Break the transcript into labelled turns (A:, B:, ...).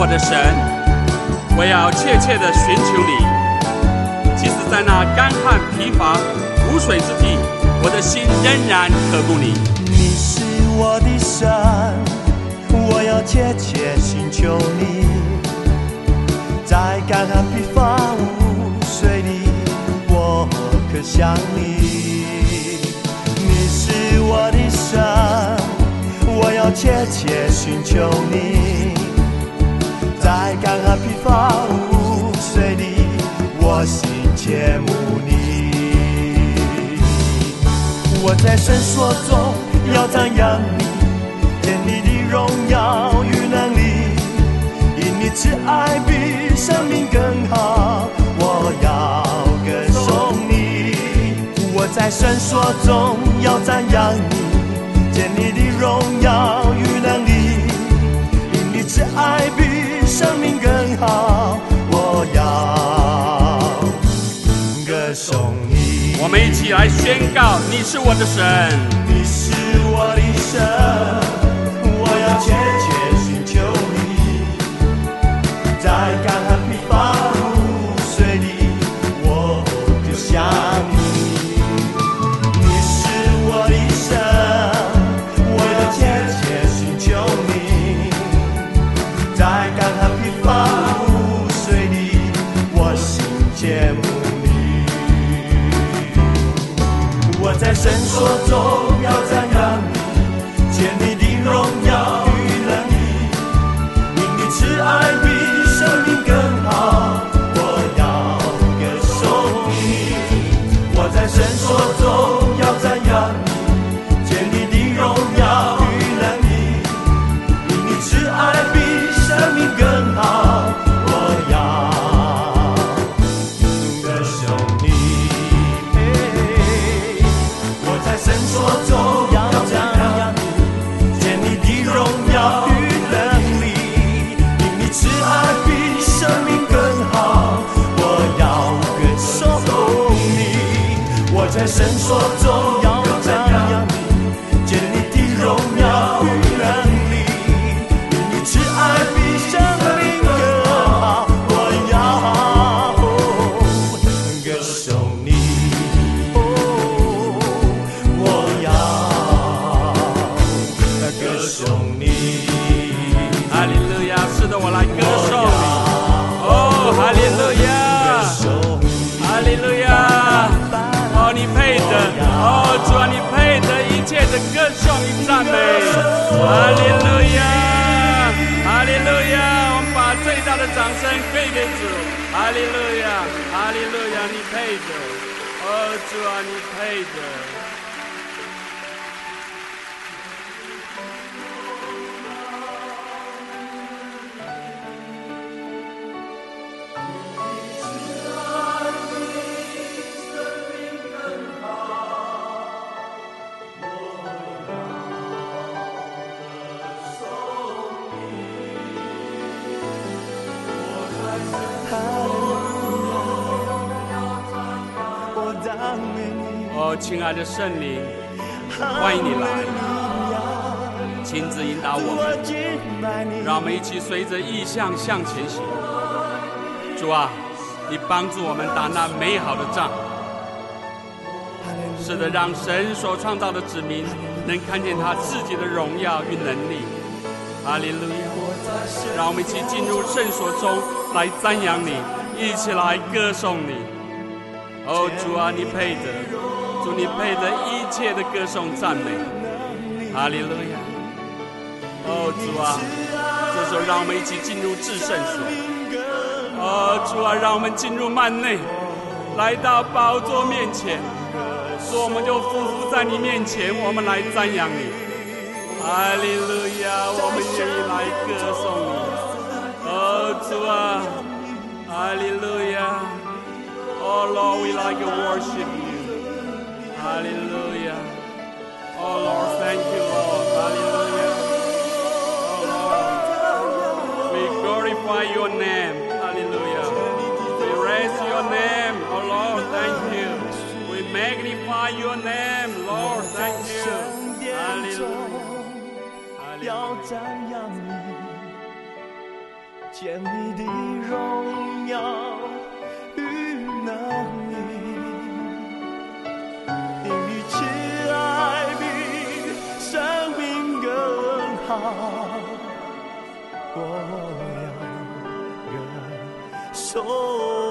A: 我的神，我要切切的寻求你。即使在那干旱疲乏无水之地，我的心仍然渴慕你。
B: 你是我的神，我要切切寻求你，在干旱疲乏无水里，我可想你。你是我的神，我要切切寻求你，干旱疲乏无水里，我心切慕你。我在绳索中要赞扬你，见你的荣耀与能力，因你慈爱比生命更好，我要歌颂你。我在绳索中要赞扬你，见你的荣耀颂你。
A: 我们一起来宣告：你是我的神。
B: 你是我的神，我要切切寻求你，在干旱传说中要赞扬你，见你歌颂你。
A: 哦，哈利路亚！哈利路亚！哦，你配得，哦，主啊，你配得一切的歌颂与赞美。哈利路亚！哈利路亚！我们把最大的掌声归给主。哈利路亚！哈利路亚！你配得，哦，主啊，你配
B: 得。
A: 哦，亲爱的圣灵，欢迎你来，亲自引导我们。让我们一起随着意向向前行。主啊，你帮助我们打那美好的仗。是的，让神所创造的子民能看见他自己的荣耀与能力。哈利路亚！让我们一起进入圣所中来赞扬你，一起来歌颂你。哦，主啊，你配得，主你配得一切的歌颂赞美。哈利路亚！哦，主啊，这时候让我们一起进入至圣所。哦，主啊，让我们进入幔内，来到宝座面前，主，我们就匍匐在你面前，我们来赞扬你。哈利路亚，我们愿意来歌颂你。哦，主啊，哈利路亚。Oh Lord, we like to worship you. Hallelujah. Oh Lord, thank you, Lord. Hallelujah. Oh Lord, we glorify your name. Hallelujah. We raise your name. Oh Lord, thank you. We magnify your name, Lord. Thank you.
B: 殿中
A: Hallelujah.
B: 要
A: Hallelujah.
B: 赞扬你， 见你的荣耀 要忍受。